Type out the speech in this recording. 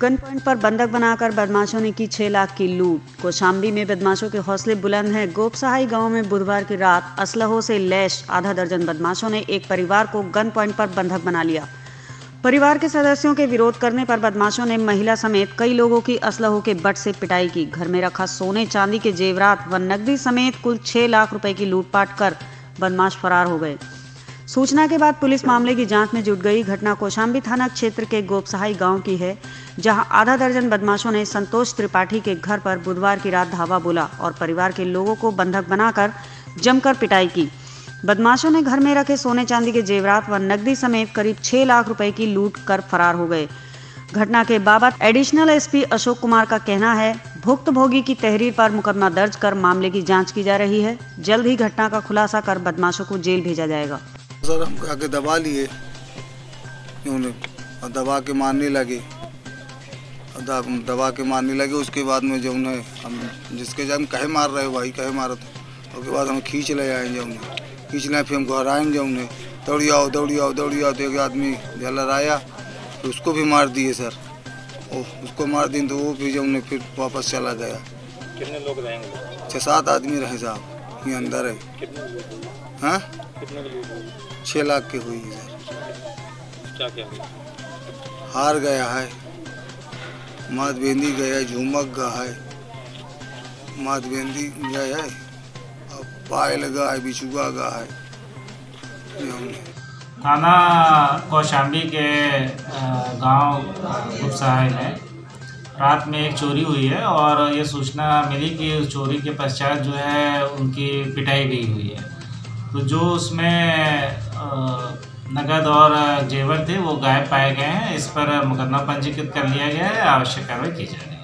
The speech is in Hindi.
गन पॉइंट पर बंधक बनाकर बदमाशों ने की छह लाख की लूट। कोशाम्बी में बदमाशों के हौसले बुलंद हैं। गोपसहाई गाँव में बुधवार की रात असलहों से लैश आधा दर्जन बदमाशों ने एक परिवार को गन पॉइंट पर बंधक बना लिया। परिवार के सदस्यों के विरोध करने पर बदमाशों ने महिला समेत कई लोगों की असलहों के बट से पिटाई की। घर में रखा सोने, चांदी के जेवरात व नकदी समेत कुल छह लाख रुपए की लूटपाट कर बदमाश फरार हो गए। सूचना के बाद पुलिस मामले की जाँच में जुट गई। घटना कोशाम्बी थाना क्षेत्र के गोपसहाई गाँव की है, जहाँ आधा दर्जन बदमाशों ने संतोष त्रिपाठी के घर पर बुधवार की रात धावा बोला और परिवार के लोगों को बंधक बनाकर जमकर पिटाई की। बदमाशों ने घर में रखे सोने चांदी के जेवरात व नकदी समेत करीब छह लाख रुपए की लूट कर फरार हो गए। घटना के बाबत एडिशनल एसपी अशोक कुमार का कहना है, भुक्तभोगी की तहरीर पर मुकदमा दर्ज कर मामले की जाँच की जा रही है। जल्द ही घटना का खुलासा कर बदमाशों को जेल भेजा जाएगा। सर हम आके दबा लिए। उन्होंने और दबा के मारने लगे। दबा के मारने लगे उसके बाद में जो उन्हें हम जिसके जब हम कहे मार रहे हो भाई कहे मारो तो उसके बाद हम खींच ले आए जो उन्हें। खींच ले फिर हम घर आएँगे उन्हें। दौड़ी आओ दौड़ी आओ दौड़ी आओ तो एक आदमी जलर आया फिर उसको भी मार दिए सर। ओ उसको मार दिए तो वो भी जो उन्हें फिर वापस चला गया। कितने लोग रहेंगे? छः सात आदमी रहे साहब। ये अंदर है। की? हाँ की? छः लाख की हुई है। क्या क्या हार गया है। माधवेंदी गया है झुमक गया है। माधवेंदी गया है और पायल गया है बिचुआ गया है। थाना कौशाम्बी के गाँव उपसहाय में रात में एक चोरी हुई है और ये सूचना मिली कि उस चोरी के पश्चात जो है उनकी पिटाई भी हुई है। तो जो उसमें नकद और जेवर थे वो गायब पाए गए हैं। इस पर मुकदमा पंजीकृत कर लिया गया है। आवश्यक कार्रवाई की जाएगी